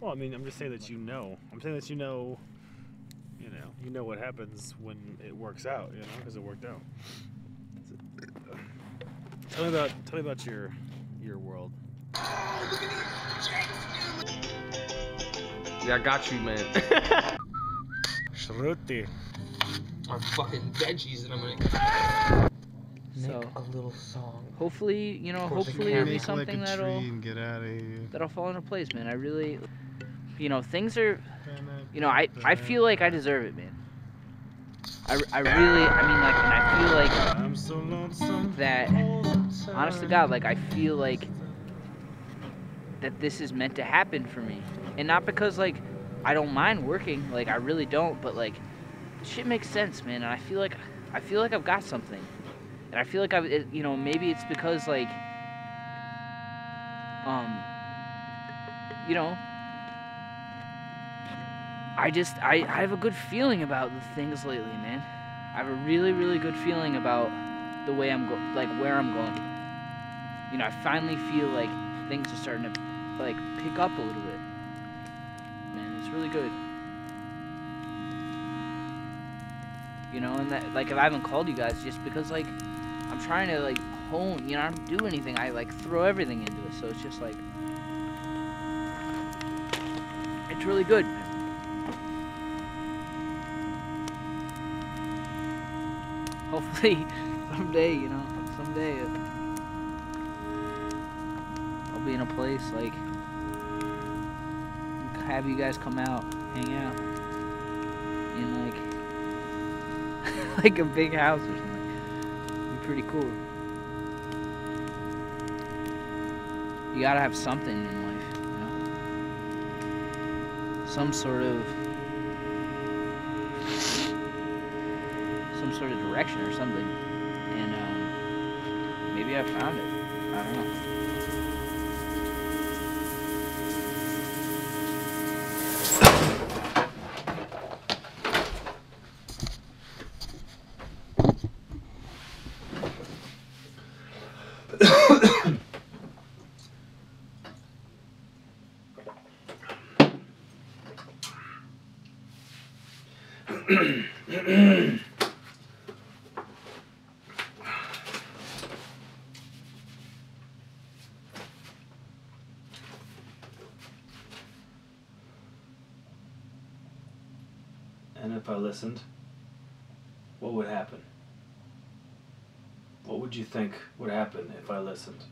Well, I mean, I'm just saying that you know. I'm saying that you know. You know, you know what happens when it works out. You know, because it worked out. Tell me about tell me about your your world. Yeah, I got you, man. Shruti. Our fucking veggies that I'm gonna So- make a little song. Hopefully, you know, Of course I hopefully it'll be Make like something that'll get out of here. that'll fall into place, man. I really, you know, things are, you know, I I feel like I deserve it, man. I, I really, I mean, like, and I feel like I'm so lonesome. that, honest to God, like, I feel like that this is meant to happen for me, and not because like I don't mind working, like I really don't, but like shit makes sense, man, and I feel like I feel like I've got something, and I feel like I've, it, you know, maybe it's because like, um, you know. I just I, I have a good feeling about the things lately, man. I have a really really good feeling about the way I'm go like where I'm going. You know, I finally feel like things are starting to like pick up a little bit. Man, it's really good. You know, and that like if I haven't called you guys just because like I'm trying to like hone, you know, I don't do anything. I like throw everything into it. So it's just like it's really good. man. Hopefully someday, you know, someday it, I'll be in a place like have you guys come out, hang out in like like a big house or something. It'd be pretty cool. You gotta have something in life, you know? Some sort of sort of direction or something. And um, maybe I found it. I don't know. And if I listened, what would happen? What would you think would happen if I listened?